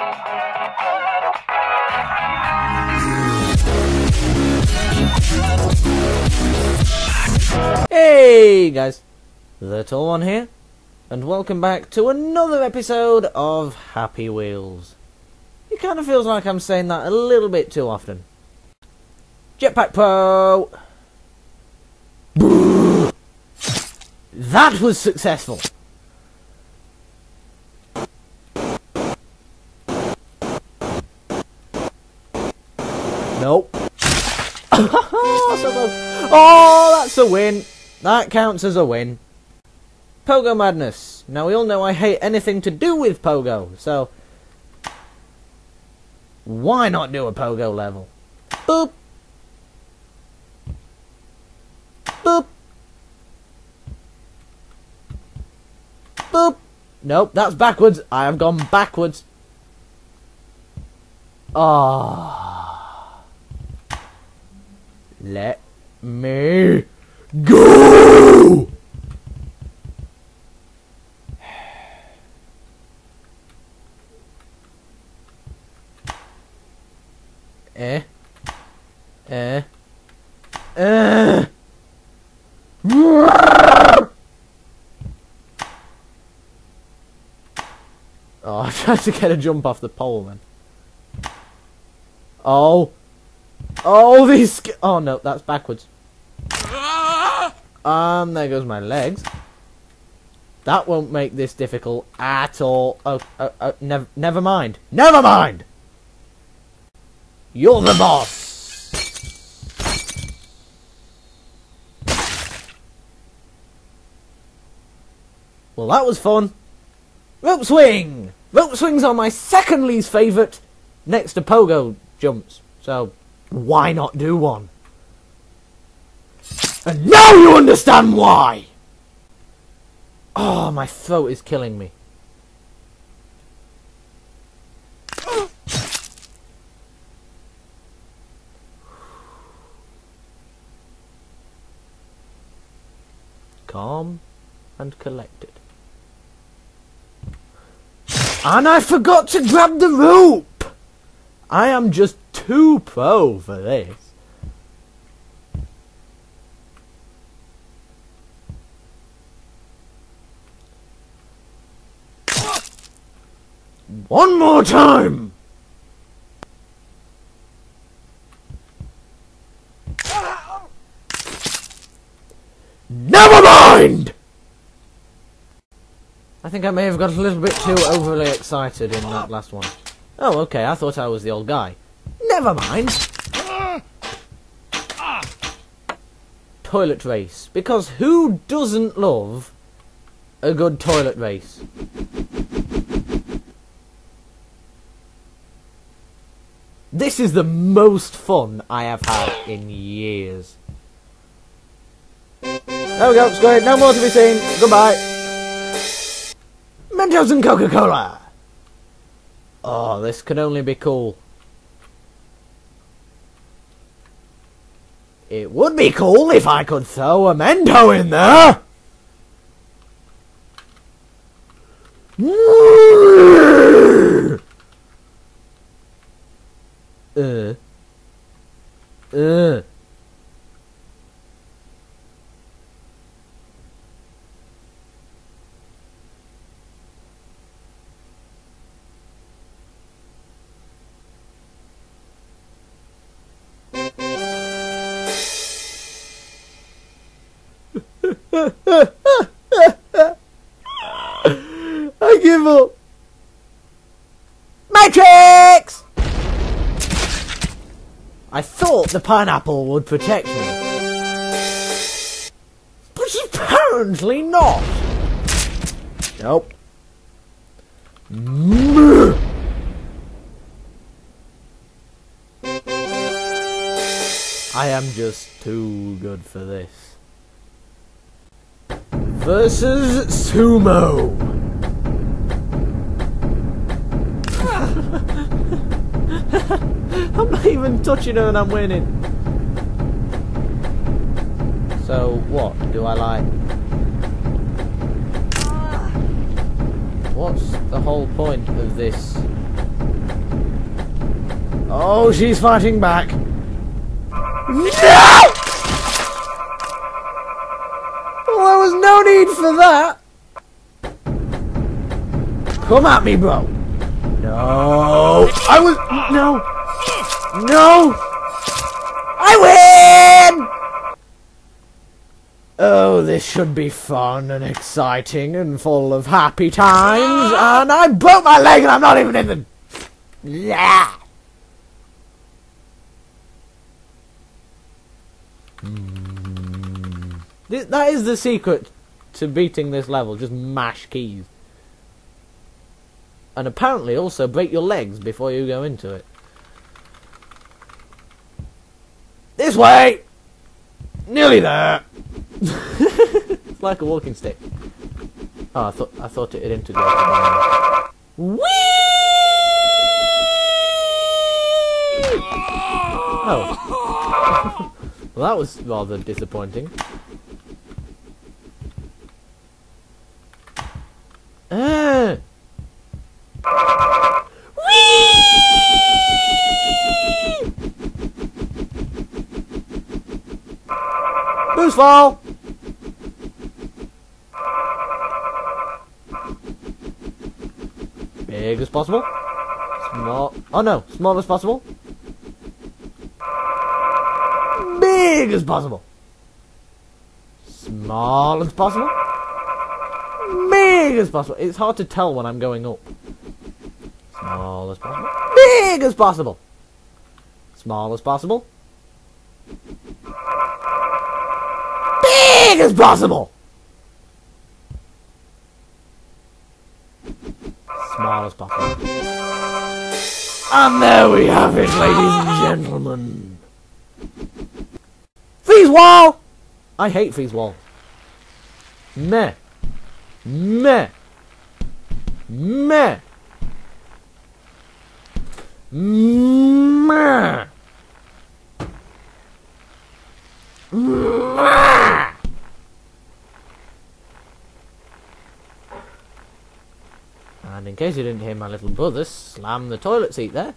Hey guys, tall one here, and welcome back to another episode of Happy Wheels. It kind of feels like I'm saying that a little bit too often. Jetpack Pro! That was successful! Nope. Oh, that's a win. That counts as a win. Pogo Madness. Now, we all know I hate anything to do with Pogo, so... Why not do a Pogo level? Boop. Boop. Boop. Nope, that's backwards. I have gone backwards. Ah. Let me go. Eh. Eh. Eh. Oh, I tried to get a jump off the pole then. Oh. Oh, these... Oh, no, that's backwards. Um, there goes my legs. That won't make this difficult at all. Oh, oh, oh never, never mind. Never mind! You're the boss! Well, that was fun. Rope swing! Rope swings are my second least favourite, next to pogo jumps. So, why not do one? And now you understand why! Oh, my throat is killing me. Calm and collected. And I forgot to grab the rope! I am just too pro for this. One more time! Never mind! I think I may have got a little bit too overly excited in that last one. Oh, okay, I thought I was the old guy. Never mind! Toilet race. Because who doesn't love a good toilet race? This is the most fun I have had in years. There we go, it's great. No more to be seen. Goodbye. Mentos and Coca-Cola. Oh, this can only be cool. It would be cool if I could throw a Mento in there. Uh. Uh. The pineapple would protect me. But apparently not. Nope. I am just too good for this. Versus Sumo. I'm not even touching her and I'm winning. So what do I like? What's the whole point of this Oh, she's fighting back. No! Well, there was no need for that. Come at me, bro. No. I was... No. No. I win! Oh, this should be fun and exciting and full of happy times. And I broke my leg and I'm not even in the... Yeah. This, that is the secret to beating this level. Just mash keys. And apparently also break your legs before you go into it. This way! Nearly there! it's like a walking stick. Oh, I thought I thought it had integrated. Whee! Oh. well, that was rather disappointing. Boost fall! Big as possible. Small. Oh no, small as possible. Big as possible. Small as possible. Big as possible. It's hard to tell when I'm going up. Small as possible. Big as possible. Small as possible. Big as possible. Small as possible. And there we have it, ladies and gentlemen. Freeze wall! I hate freeze wall. Meh. Meh. Meh. Meh. Meh. And in case you didn't hear my little brother slam the toilet seat there,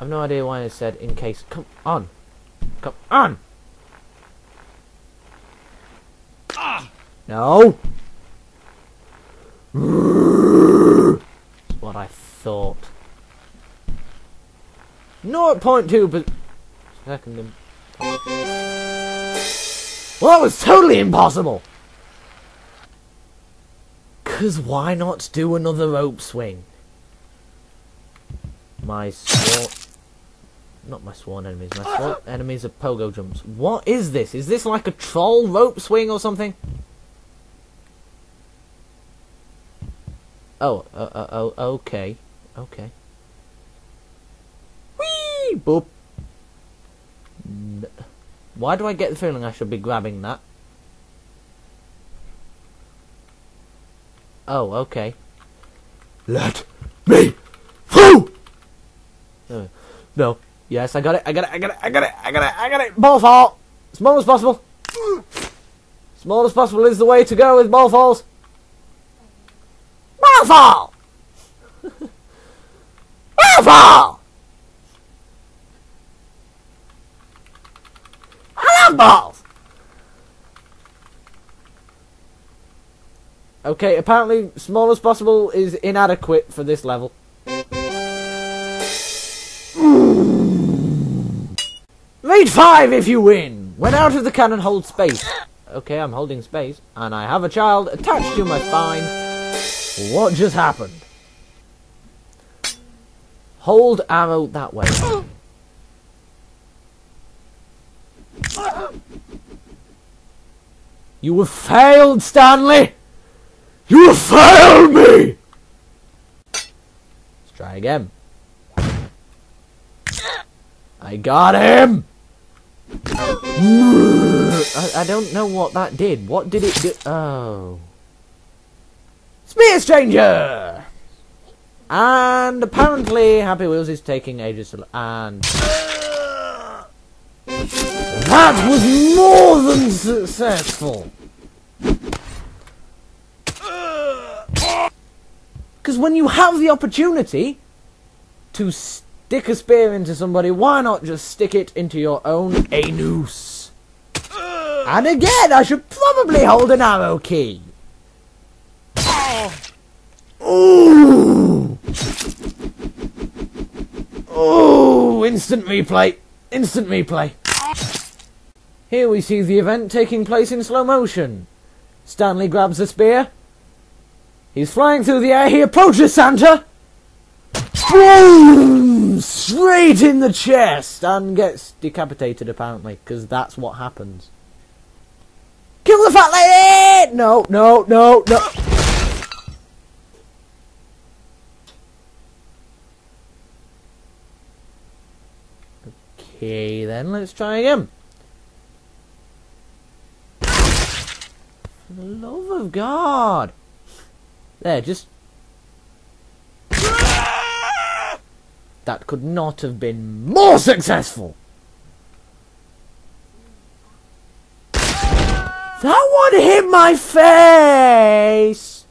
I've no idea why I said in case. Come on. Come on! Ah! No! That's what I thought. 0.2 per second. Well, that was totally impossible! Cause why not do another rope swing? My sworn... Not my sworn enemies, my sworn enemies are pogo jumps. What is this? Is this like a troll rope swing or something? Oh, uh, uh, oh, okay. Okay. Whee! Boop. N Why do I get the feeling I should be grabbing that? Oh, okay. Let me through! Uh, no. Yes, I got it, I got it, I got it, I got it, I got it, I got it! Ball fall! Small as possible! Small as possible is the way to go with ball falls! Ball fall! ball fall! I love balls! Okay, apparently small as possible is inadequate for this level. Raid 5 if you win! When out of the cannon, hold space. Okay, I'm holding space, and I have a child attached to my spine. What just happened? Hold arrow that way. You have failed, Stanley! You have failed me! Let's try again. I got him! I, I, don't know what that did. What did it do? Oh. Spear Stranger! And apparently Happy Wheels is taking ages to... And... That was more than successful! Because when you have the opportunity, to stick a spear into somebody, why not just stick it into your own anus? And again, I should probably hold an arrow key. Ooh! Ooh! Instant replay! Instant replay! Here we see the event taking place in slow motion. Stanley grabs the spear. He's flying through the air. He approaches Santa. Boom! Straight in the chest and gets decapitated apparently because that's what happens. Kill the fat lady! No, no, no, no. Okay, then let's try again. For the love of God! There, just. Ah! That could not have been more successful! That one hit my face!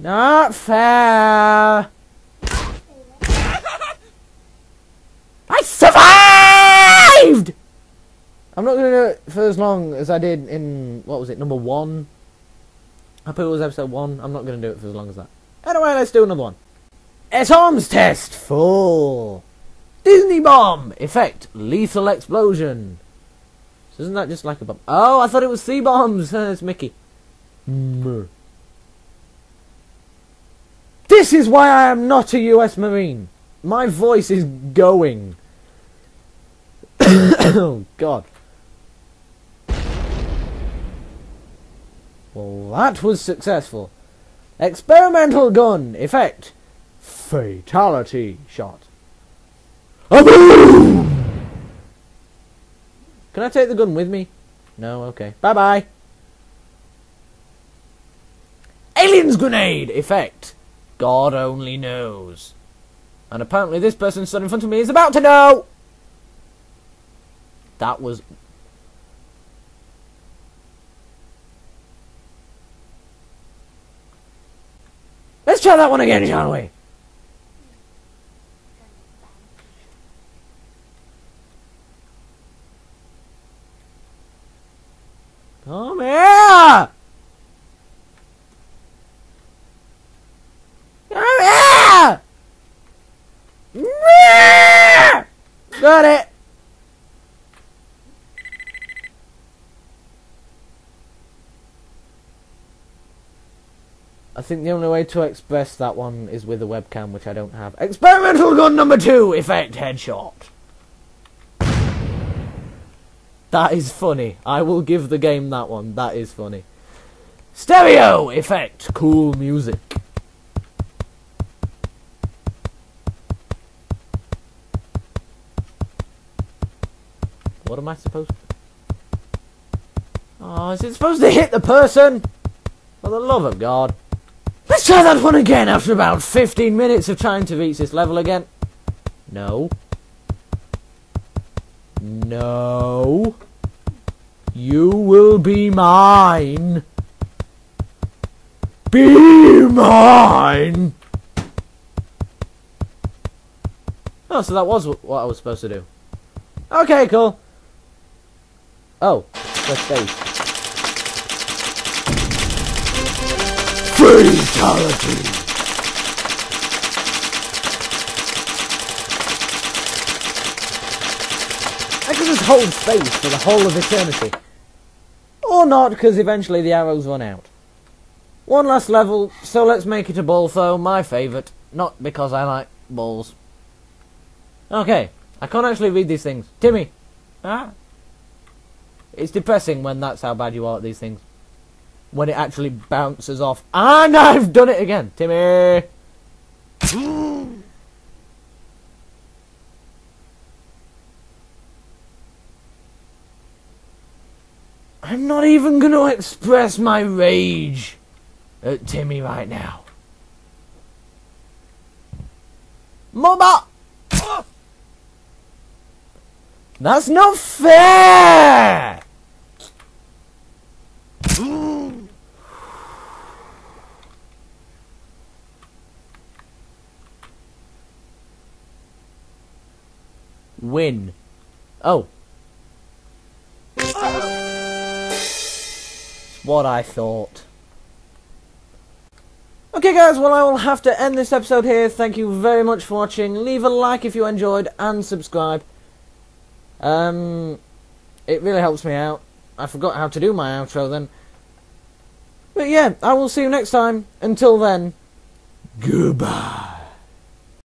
Not fair! I survived! I'm not going to do it for as long as I did in, what was it, number one? I thought it was episode one. I'm not going to do it for as long as that. Anyway, let's do another one. Atoms test 4. Disney bomb. Effect. Lethal explosion. So isn't that just like a bomb? Oh, I thought it was C bombs. it's Mickey. Mm. This is why I am not a US Marine. My voice is going. oh, God. Well, that was successful. Experimental gun. Effect. Fatality shot. Can I take the gun with me? No, okay. Bye bye. Aliens grenade! Effect. God only knows. And apparently this person stood in front of me is about to know! That was... Let's try that one again, shall we? Come here! Come here! Got it! I think the only way to express that one is with a webcam, which I don't have. Experimental gun number two, effect headshot. That is funny. I will give the game that one. That is funny. Stereo effect. Cool music. What am I supposed to... Oh, is it supposed to hit the person? For the love of God. Try that one again after about 15 minutes of trying to reach this level again. No. No. You will be mine. Be mine. Oh, so that was what I was supposed to do. Okay, cool. Oh, let's stay. Fatality. I could just hold space for the whole of eternity. Or not, because eventually the arrows run out. One last level, so let's make it a ball throw, my favourite. Not because I like balls. Okay, I can't actually read these things. Timmy! Ah! It's depressing when that's how bad you are at these things. When it actually bounces off. And I've done it again! Timmy! I'm not even going to express my rage at Timmy right now. Mama! That's not fair! Win. Oh. It's what I thought. Okay guys, well I will have to end this episode here. Thank you very much for watching. Leave a like if you enjoyed and subscribe. Um, it really helps me out. I forgot how to do my outro then. But yeah, I will see you next time. Until then, goodbye.